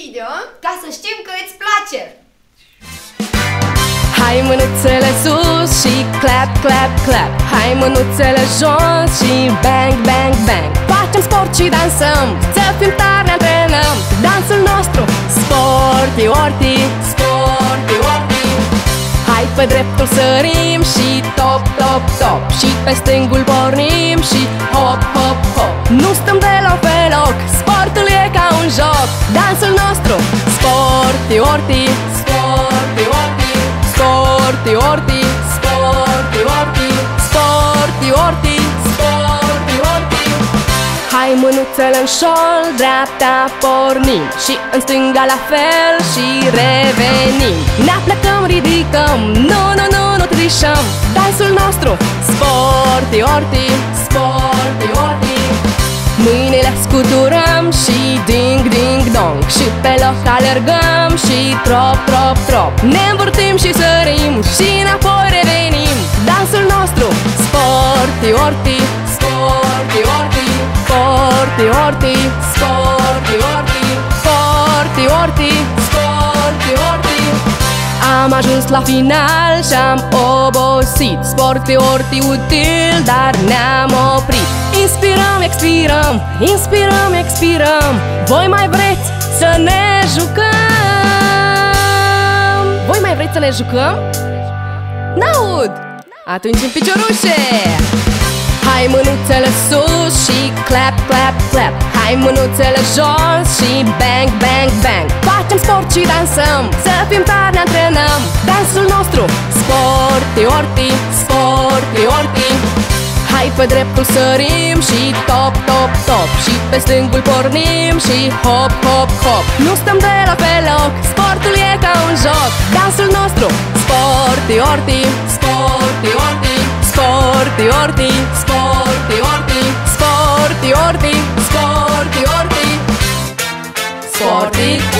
video ca să știm că îți place! Hai mânuțele sus și clap, clap, clap. Hai mânuțele jos și bang, bang, bang. Facem sport și dansăm, să fim tari ne antrenăm. Dansul nostru, sporti, orti, sporti, orti. Hai pe dreptul sărim și top, top, top. Și pe stângul pornim orti, sporti, orti. Sporti, orti, sporti, orti. Sporti, orti, sporti, orti. Hai mânuțele în șol, dreapta pornim. Și în stânga la fel și revenim. Ne aplecăm, ridicăm, nu, nu, nu, nu trișăm Dansul nostru, sporti, orti, sporti, orti. Mâinile scuturăm și ding, ding, dong Și pe loc alergăm și trop, trop, trop. Ne învârtim și sărim și înapoi revenim. Dansul nostru, sporti, orti, sporti, orti Sporti, orti, sporti, am ajuns la final și-am obosit Sporti orti util, dar ne-am oprit Inspirăm, expirăm, inspirăm, expirăm Voi mai vreți să ne jucăm? Voi mai vreți să ne jucăm? N-aud! Atunci în piciorușe! Hai mânuțele sus și clap, clap, clap Hai mânuțele jos și bang, bang, bang. Facem sport și dansăm, să fim tari ne antrenăm. Dansul nostru, sporti, orti, sporti, orti. Hai pe dreptul sărim și top, top, top. Și pe stângul pornim și hop, hop, hop. Nu stăm de la pe loc, sportul e ca un joc. Dansul nostru, sporti, orti, sporti, orti. Sporti, orti, sporti for big